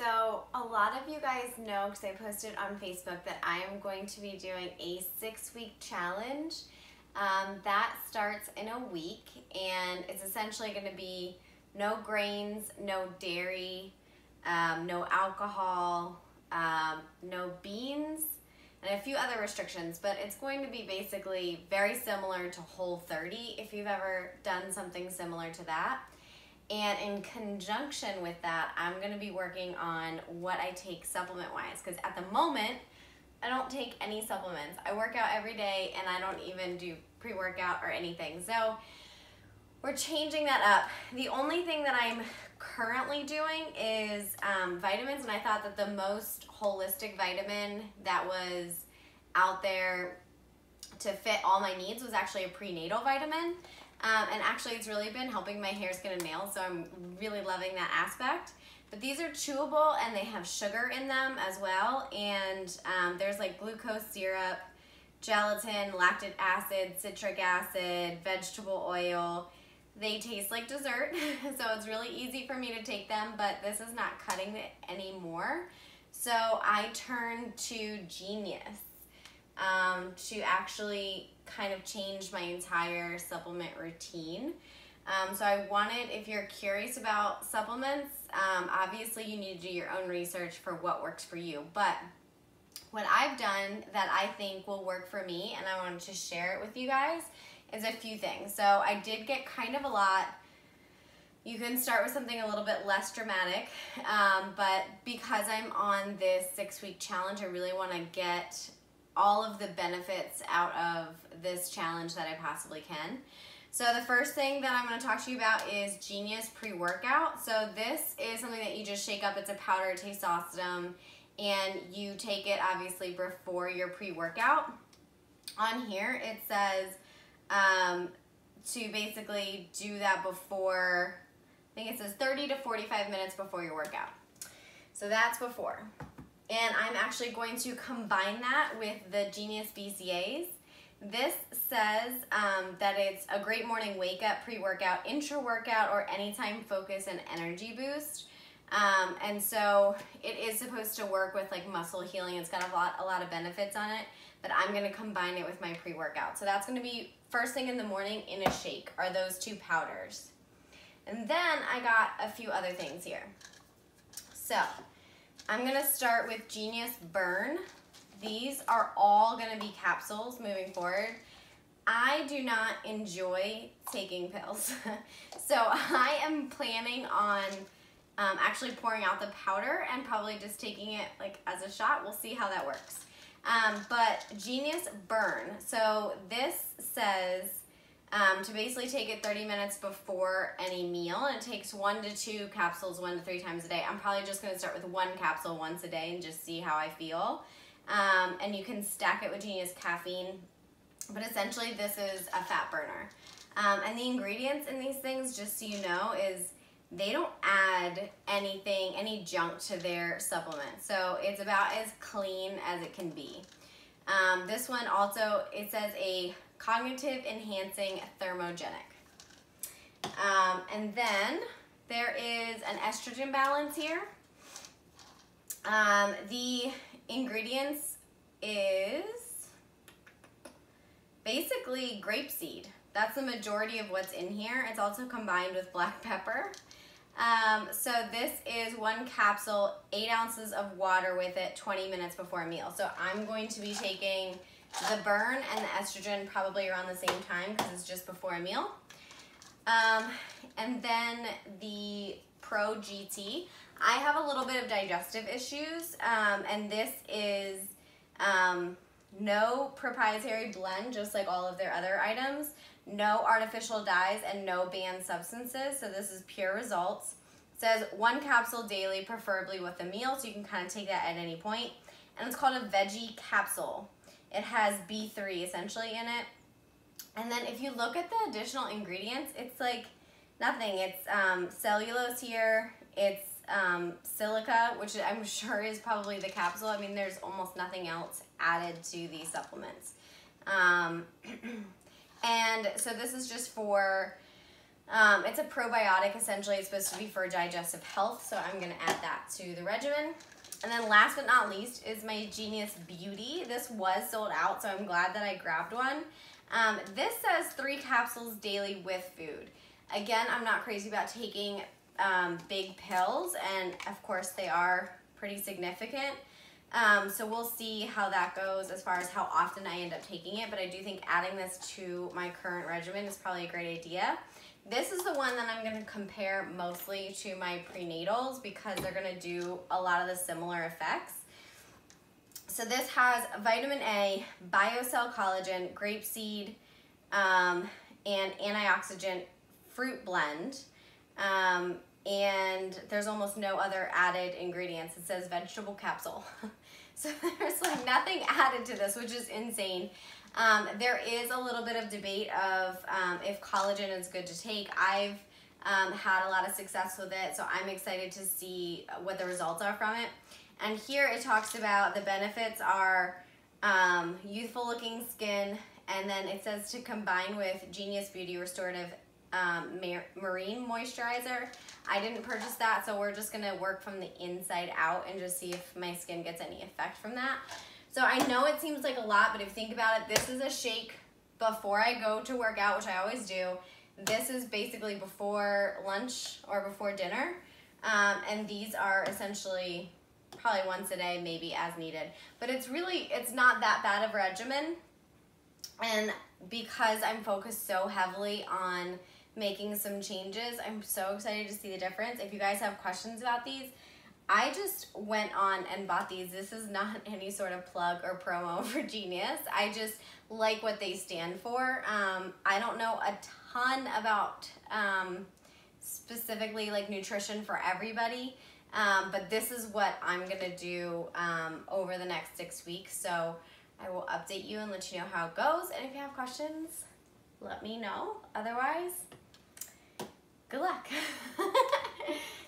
so a lot of you guys know because I posted on Facebook that I am going to be doing a six week challenge. Um, that starts in a week and it's essentially going to be no grains, no dairy, um, no alcohol, um, no beans, and a few other restrictions, but it's going to be basically very similar to Whole 30 if you've ever done something similar to that. And in conjunction with that, I'm to be working on what I take supplement wise because at the moment, I don't take any supplements. I work out every day and I don't even do pre workout or anything. So we're changing that up. The only thing that I'm currently doing is um, vitamins, and I thought that the most holistic vitamin that was out there to fit all my needs was actually a prenatal vitamin. Um, and actually, it's really been helping my hair, skin, and nails, so I'm really loving that aspect. But these are chewable and they have sugar in them as well. And um, there's like glucose syrup, gelatin, lactic acid, citric acid, vegetable oil. They taste like dessert, so it's really easy for me to take them, but this is not cutting it anymore. So I turned to Genius um, to actually kind of change my entire supplement routine. Um, so I wanted, if you're curious about supplements, um, obviously you need to do your own research for what works for you. But what I've done that I think will work for me, and I wanted to share it with you guys, is a few things. So I did get kind of a lot. You can start with something a little bit less dramatic, um, but because I'm on this six week challenge, I really want to get all of the benefits out of this challenge that I possibly can. So the first thing that I'm going to talk to you about is Genius Pre-Workout. So this is something that you just shake up. It's a powder, it tastes awesome, and you take it obviously before your pre-workout. On here it says um, to basically do that before, I think it says 30 to 45 minutes before your workout. So that's before. And I'm actually going to combine that with the Genius BCAs. This says um, that it's a great morning wake up, pre workout, intra workout, or anytime focus and energy boost. Um, and so it is supposed to work with like muscle healing. It's got a lot, a lot of benefits on it, but I'm going to combine it with my pre workout. So that's going to be first thing in the morning in a shake are those two powders. And then I got a few other things here. So I'm gonna start with Genius Burn. These are all gonna be capsules moving forward. I do not enjoy taking pills. so I am planning on um, actually pouring out the powder and probably just taking it like as a shot. We'll see how that works. Um, but Genius Burn. So this says um, to basically take it 30 minutes before any meal. And it takes one to two capsules, one to three times a day. I'm probably just going to start with one capsule once a day and just see how I feel. Um, and you can stack it with Genius Caffeine. But essentially, this is a fat burner. Um, and the ingredients in these things, just so you know, is they don't add anything, any junk to their supplement. So it's about as clean as it can be. Um, this one also, it says a cognitive enhancing thermogenic. Um, and then there is an estrogen balance here. Um, the ingredients is basically grapeseed. That's the majority of what's in here. It's also combined with black pepper. Um, so this is one capsule, eight ounces of water with it 20 minutes before a meal. So I'm going to be taking the burn and the estrogen probably around the same time because it's just before a meal. Um, and then the Pro GT. I have a little bit of digestive issues, um, and this is um, no proprietary blend, just like all of their other items, no artificial dyes, and no banned substances. So this is pure results. It says one capsule daily, preferably with a meal, so you can kind of take that at any point. And it's called a veggie capsule. It has B3 essentially in it. And then if you look at the additional ingredients, it's like nothing. It's um, cellulose here. It's um, silica, which I'm sure is probably the capsule. I mean, there's almost nothing else added to these supplements. Um, and so this is just for Um, it's a probiotic, essentially. It's supposed to be for digestive health, so I'm gonna add that to the regimen. And then last but not least is my Genius Beauty. This was sold out, so I'm glad that I grabbed one. Um, this says three capsules daily with food. Again, I'm not crazy about taking um, big pills, and of course they are pretty significant. Um, so we'll see how that goes as far as how often I end up taking it, but I do think adding this to my current regimen is probably a great idea. This is the one that I'm gonna compare mostly to my prenatals because they're gonna do a lot of the similar effects. So this has vitamin A, BioCell collagen, grapeseed, um, and antioxidant fruit blend. Um, and there's almost no other added ingredients. It says vegetable capsule. so there's like nothing added to this, which is insane. Um, there is a little bit of debate of um, if collagen is good to take. I've um, had a lot of success with it, so I'm excited to see what the results are from it. And here it talks about the benefits are um, youthful looking skin, and then it says to combine with Genius Beauty Restorative um, Marine Moisturizer. I didn't purchase that, so we're just gonna work from the inside out and just see if my skin gets any effect from that. So I know it seems like a lot, but if you think about it, this is a shake before I go to work out, which I always do. This is basically before lunch or before dinner. Um, and these are essentially probably once a day, maybe as needed. But it's really, it's not that bad of regimen. And because I'm focused so heavily on making some changes, I'm so excited to see the difference. If you guys have questions about these, I just went on and bought these. This is not any sort of plug or promo for Genius. I just like what they stand for. Um, I don't know a ton about um, specifically like nutrition for everybody, um, but this is what I'm gonna do um, over the next six weeks. So I will update you and let you know how it goes. And if you have questions, let me know. Otherwise, good luck.